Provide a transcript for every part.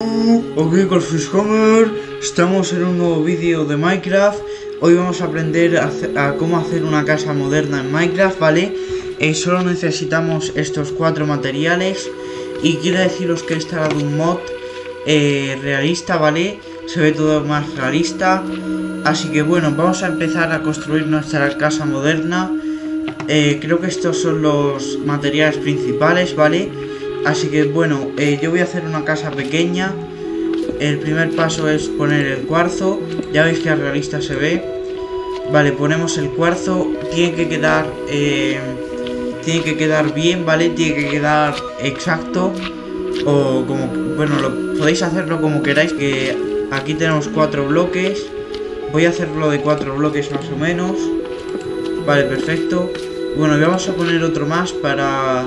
Ok, Corfishhammer, estamos en un nuevo vídeo de Minecraft. Hoy vamos a aprender a cómo hacer una casa moderna en Minecraft, ¿vale? Eh, solo necesitamos estos cuatro materiales y quiero deciros que he instalado un mod eh, realista, ¿vale? Se ve todo más realista. Así que bueno, vamos a empezar a construir nuestra casa moderna. Eh, creo que estos son los materiales principales, ¿vale? Así que bueno, eh, yo voy a hacer una casa pequeña. El primer paso es poner el cuarzo. Ya veis que realista se ve. Vale, ponemos el cuarzo. Tiene que quedar. eh, tiene que quedar bien, ¿vale? Tiene que quedar exacto. O como. Bueno, lo, podéis hacerlo como queráis. Que aquí tenemos cuatro bloques. Voy a hacerlo de cuatro bloques más o menos. Vale, perfecto. Bueno, vamos a poner otro más para,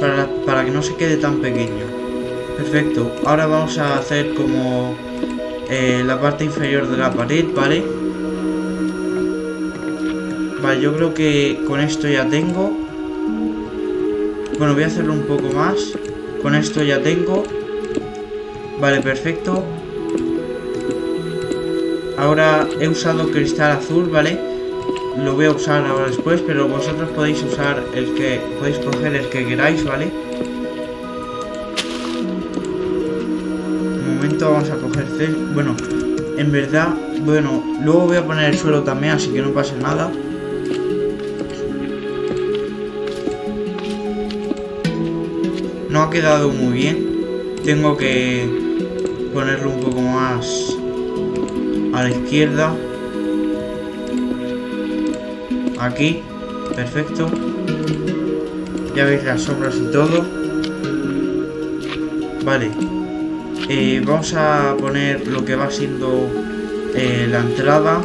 para, para que no se quede tan pequeño. Perfecto. Ahora vamos a hacer como eh, la parte inferior de la pared, ¿vale? Vale, yo creo que con esto ya tengo. Bueno, voy a hacerlo un poco más. Con esto ya tengo. Vale, perfecto. Ahora he usado cristal azul, ¿vale? Lo voy a usar ahora después, pero vosotros podéis usar el que... Podéis coger el que queráis, ¿vale? Un momento, vamos a coger C. Bueno, en verdad, bueno, luego voy a poner el suelo también, así que no pasa nada. No ha quedado muy bien. Tengo que ponerlo un poco más a la izquierda. Aquí, perfecto. Ya veis las sombras y todo. Vale. Eh, vamos a poner lo que va siendo eh, la entrada.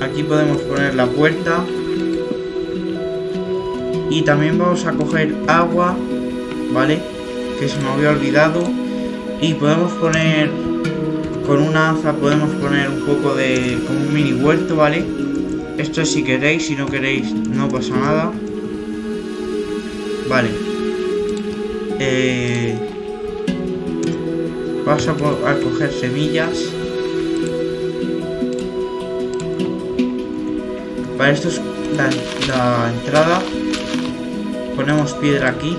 Aquí podemos poner la puerta. Y también vamos a coger agua, ¿vale? Que se me había olvidado. Y podemos poner, con una aza podemos poner un poco de, como un mini huerto, ¿vale? Esto es si queréis, si no queréis no pasa nada. Vale. Eh, vamos a, coger semillas. Vale, esto es la entrada. Ponemos piedra aquí.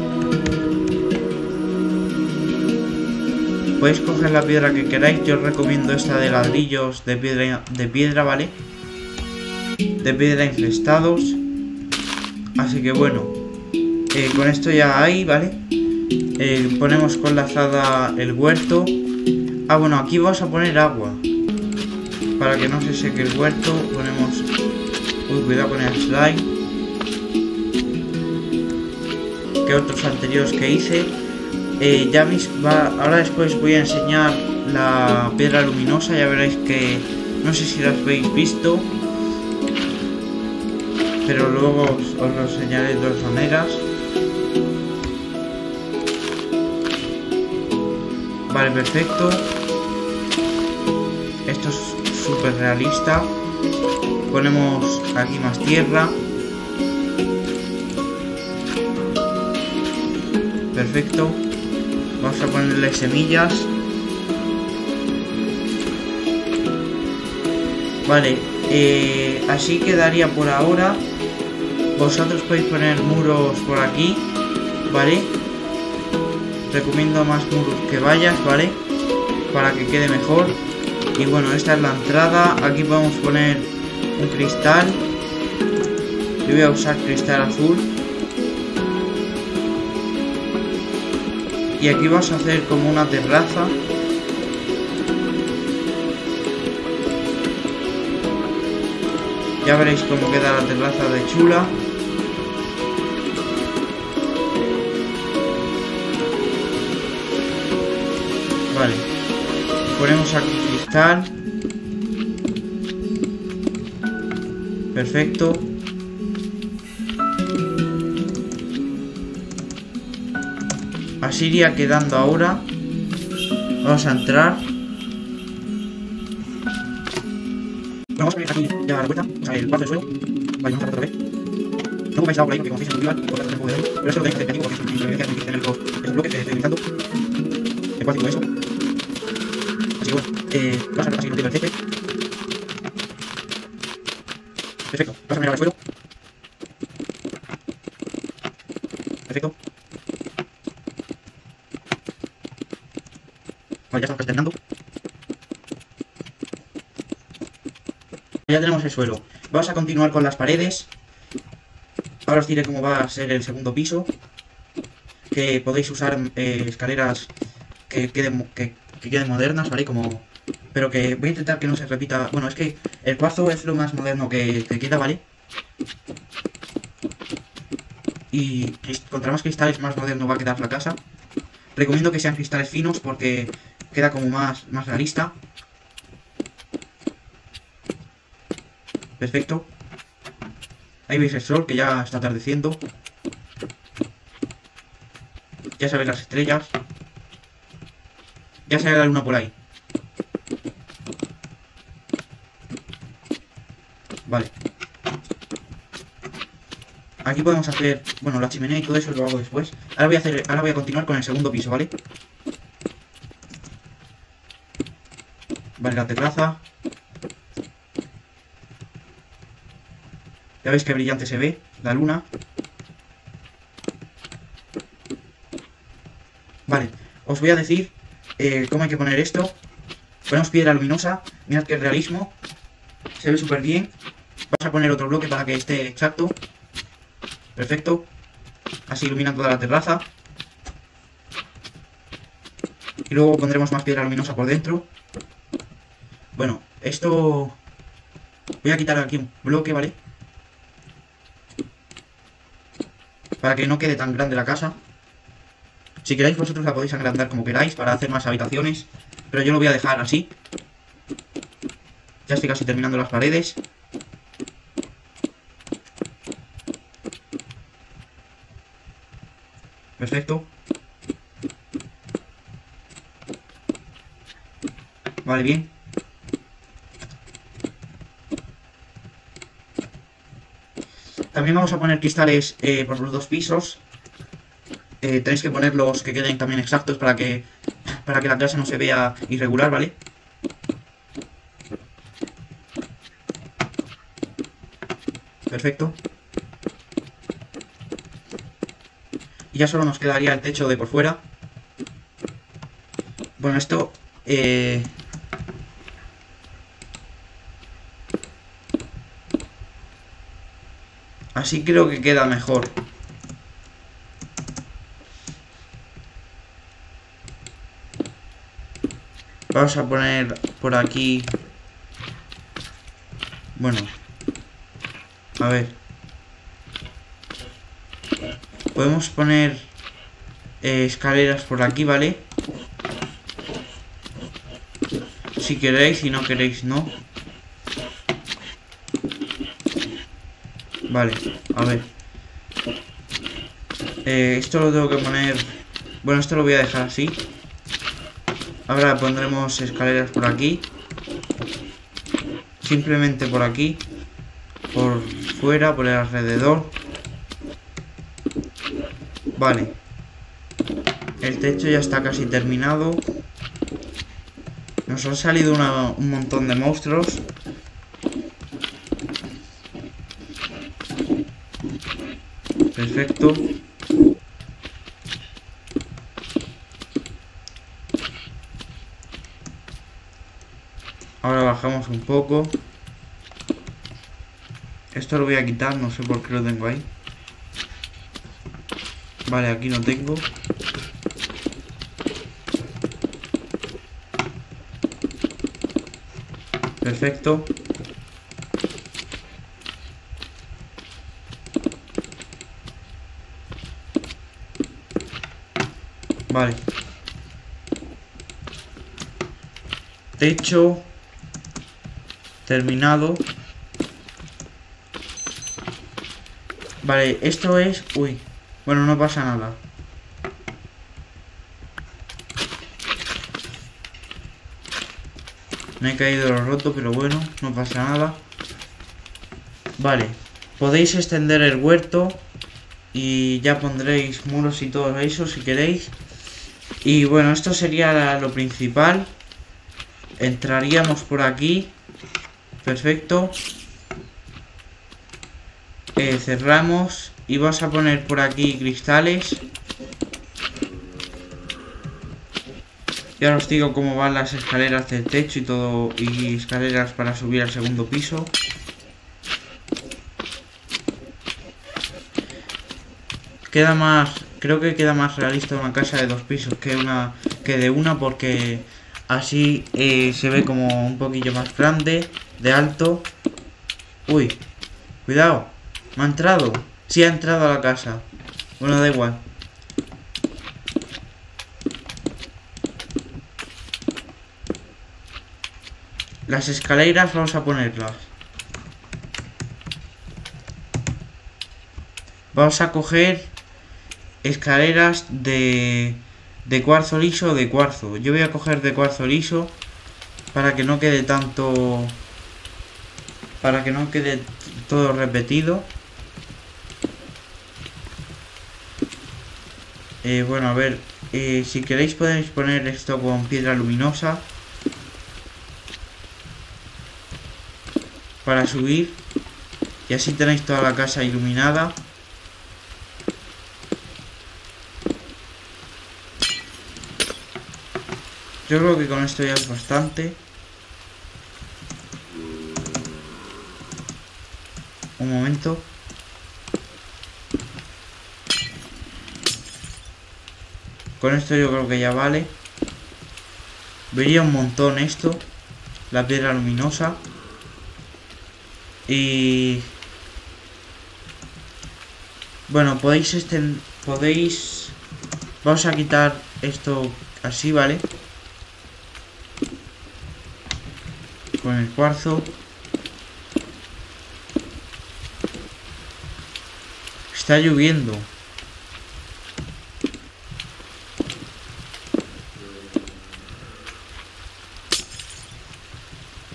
Podéis coger la piedra que queráis. Yo os recomiendo esta de ladrillos de piedra, de piedra, ¿vale? De piedra infestados. Así que bueno. eh, con esto ya hay, ¿vale? Eh, ponemos con la azada el huerto. Ah, bueno, aquí vamos a poner agua. Para que no se seque el huerto. Ponemos... Uy, cuidado con el slime. Que otros anteriores que hice. Eh, ya mis, va, ahora después voy a enseñar la piedra luminosa, ya veréis que no sé si las habéis visto, pero luego os, os lo enseñaré de todas maneras. Vale, perfecto. Esto es súper realista. Ponemos aquí más tierra. Perfecto. Vamos a ponerle semillas. Vale, eh, así quedaría por ahora. Vosotros podéis poner muros por aquí, ¿vale? Recomiendo más muros que vallas, ¿vale? Para que quede mejor. Y bueno, esta es la entrada. Aquí podemos poner un cristal. Yo voy a usar cristal azul. Y aquí vamos a hacer como una terraza. Ya veréis cómo queda la terraza de chula. Vale. Ponemos aquí cristal. Perfecto. Así iría quedando ahora. Vamos a entrar. Vamos a poner aquí ya la puerta, o sea, el cuarto de suelo. Vale, vamos a otra vez. No pongáis agua por ahí porque como veis en el rival, por tanto. Pero esto lo tenéis que hacer porque es un- Vale, ya estamos terminando. Ya tenemos el suelo. Vamos a continuar con las paredes. Ahora os diré cómo va a ser el segundo piso. Que podéis usar eh, escaleras que queden, que, que queden modernas, ¿vale? Como pero que voy a intentar que no se repita... Bueno, es que el cuarzo es lo más moderno que, queda, ¿vale? Y contra más cristales más moderno va a quedar la casa. Recomiendo que sean cristales finos porque queda como más, más realista. Perfecto. Ahí veis el sol que ya está atardeciendo. Ya sabéis las estrellas. Ya sale la luna por ahí. Vale. Aquí podemos hacer, bueno, la chimenea y todo eso lo hago después. Ahora voy a hacer, ahora voy a continuar con el segundo piso. Vale, la terraza. Ya veis que brillante se ve, la luna. Vale, os voy a decir eh, cómo hay que poner esto. Ponemos piedra luminosa, mirad que realismo. Se ve súper bien. Vamos a poner otro bloque para que esté exacto. Perfecto. Así ilumina toda la terraza. Y luego pondremos más piedra luminosa por dentro. Bueno, esto... Voy a quitar aquí un bloque, ¿vale? Para que no quede tan grande la casa. Si queréis vosotros la podéis agrandar como queráis para hacer más habitaciones. Pero yo lo voy a dejar así. Ya estoy casi terminando las paredes. Perfecto. Vale, bien. También vamos a poner cristales eh, por los dos pisos. Eh, tenéis que ponerlos que queden también exactos para que para que la casa no se vea irregular, ¿vale? Perfecto. Y ya solo nos quedaría el techo de por fuera. Bueno, esto... Eh... Así creo que queda mejor. Vamos a poner por aquí... Bueno. A ver. Podemos poner eh, escaleras por aquí, ¿vale? Si queréis, si no queréis, no. Vale, a ver. Eh, esto lo tengo que poner... Bueno, esto lo voy a dejar así. Ahora pondremos escaleras por aquí. Simplemente por aquí. Por fuera, por el alrededor. Vale. El techo ya está casi terminado. Nos han salido un montón de monstruos. Perfecto. Ahora bajamos un poco. Esto lo voy a quitar, no sé por qué lo tengo ahí. Vale, aquí no tengo. Perfecto. Vale. Techo. Terminado. Vale, esto es... Uy. Bueno, no pasa nada. Me he caído lo roto, pero bueno, no pasa nada. Vale, podéis extender el huerto y ya pondréis muros y todo eso si queréis. Y bueno, esto sería lo principal. entraríamos por aquí. Perfecto. Eh, cerramos y vas a poner por aquí cristales. Y ahora os digo cómo van las escaleras del techo y todo, y escaleras para subir al segundo piso. Queda más, creo que queda más realista una casa de dos pisos que una que de una porque así eh, se ve como un poquillo más grande, de alto. Uy, cuidado, me ha entrado. Sí ha entrado a la casa. Bueno, da igual. Las escaleras vamos a ponerlas. Vamos a coger escaleras de, de cuarzo liso de cuarzo. Yo voy a coger de cuarzo liso para que no quede tanto... Para que no quede todo repetido. Eh, bueno, a ver, eh, si queréis podéis poner esto con piedra luminosa. Para subir. Y así tenéis toda la casa iluminada. Yo creo que con esto ya es bastante. Un momento. Con esto yo creo que ya vale. Vería un montón esto. La piedra luminosa. Y... Bueno, podéis. Podéis... Vamos a quitar esto así, ¿vale? Con el cuarzo. Está lloviendo.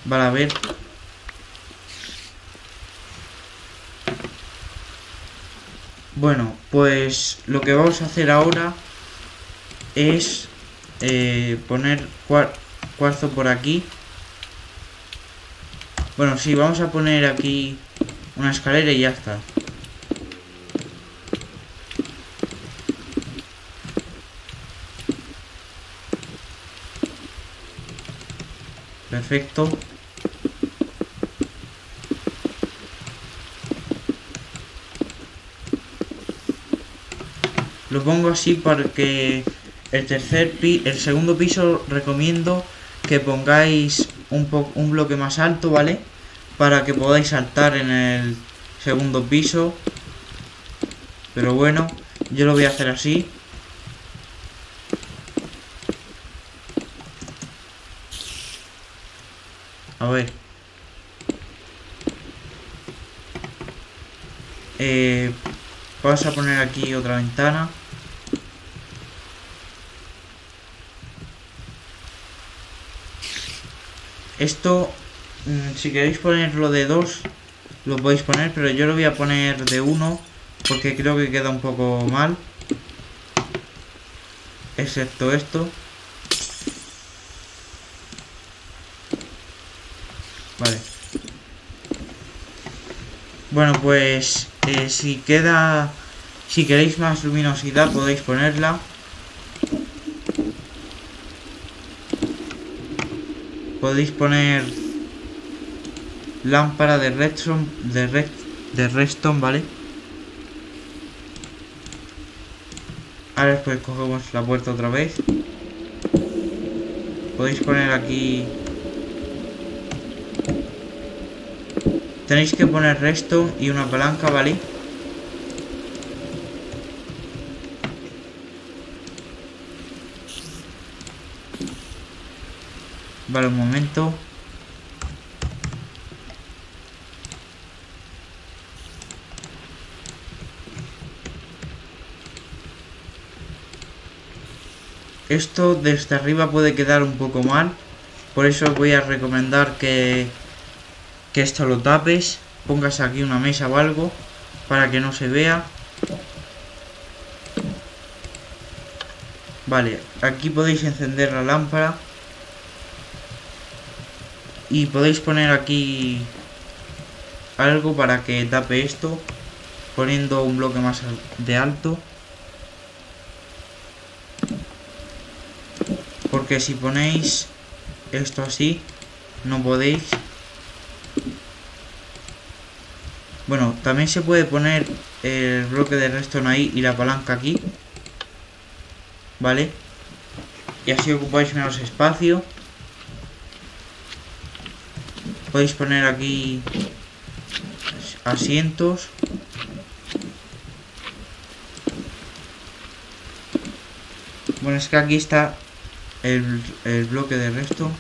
Vale, a ver. Bueno, pues lo que vamos a hacer ahora es eh, poner cuarzo por aquí. Bueno, sí, vamos a poner aquí una escalera y ya está. Perfecto. Lo pongo así porque el tercer pi el segundo piso recomiendo que pongáis un, un bloque más alto, ¿vale? Para que podáis saltar en el segundo piso. Pero bueno, yo lo voy a hacer así. A ver. Eh, Vamos a poner aquí otra ventana. Esto, mm, si queréis ponerlo de dos, lo podéis poner, pero yo lo voy a poner de uno, porque creo que queda un poco mal. Excepto esto. Vale. Bueno, pues eh, si queda... Si queréis más luminosidad podéis ponerla. Podéis poner lámpara de redstone, de, red, de redstone, ¿vale? Ahora después cogemos la puerta otra vez. Podéis poner aquí Tenéis que poner resto y una palanca, ¿vale? Vale, un momento. Esto desde arriba puede quedar un poco mal. Por eso voy a recomendar que que esto lo tapes, pongas aquí una mesa o algo para que no se vea. Vale, aquí podéis encender la lámpara. Y podéis poner aquí algo para que tape esto, poniendo un bloque más de alto. Porque si ponéis esto así, no podéis. Bueno, también se puede poner el bloque de redstone ahí y la palanca aquí. ¿Vale? Y así ocupáis menos espacio. Podéis poner aquí asientos. Bueno, es que aquí está el, el bloque de resto.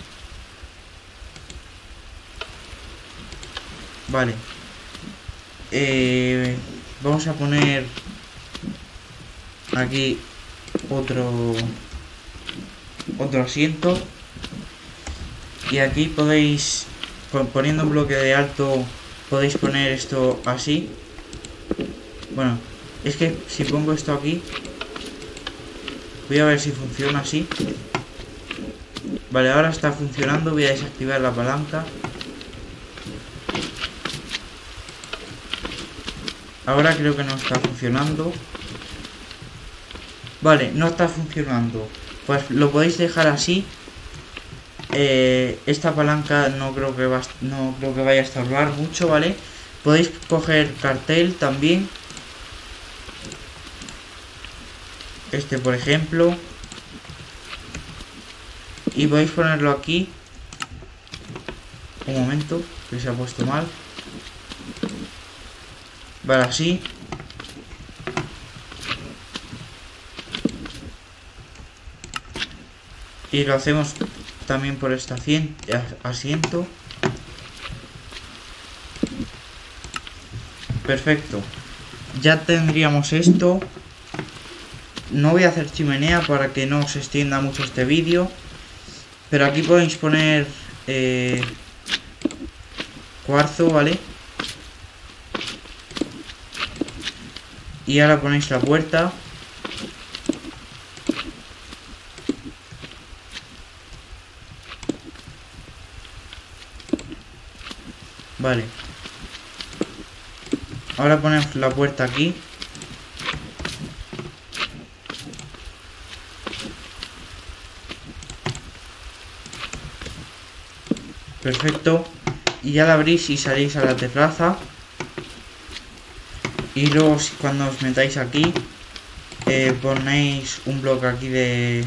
Vale. Eh, vamos a poner aquí otro otro asiento y aquí podéis poniendo un bloque de alto podéis poner esto así. Bueno es que si pongo esto aquí voy a ver si funciona así. Vale ahora está funcionando voy a desactivar la palanca. Ahora creo que no está funcionando. Vale no está funcionando. Pues lo podéis dejar así eh, esta palanca no creo que no creo que vaya a estorbar mucho vale podéis coger cartel también. Este por ejemplo. Y podéis ponerlo aquí. Un momento que se ha puesto mal. Vale así. Y lo hacemos también por este asiento. Perfecto. Ya tendríamos esto. No voy a hacer chimenea para que no se extienda mucho este vídeo pero aquí podéis poner eh, cuarzo vale y ahora ponéis la puerta Vale. Ahora ponemos la puerta aquí. Perfecto. Y ya la abrís y salís a la terraza. Y luego cuando os metáis aquí, eh, ponéis un bloque aquí de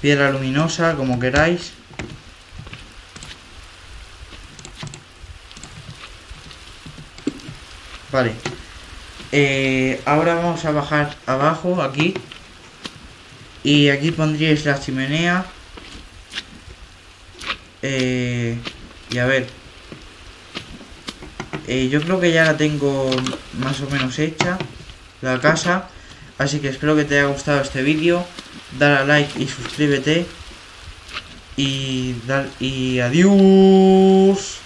piedra luminosa, como queráis. Vale. Eh, ahora vamos a bajar abajo, aquí. Y aquí pondríais la chimenea. Eh, y a ver. Eh, yo creo que ya la tengo más o menos hecha. La casa. Así que espero que te haya gustado este vídeo. Dale a like y suscríbete. Y, y adiós.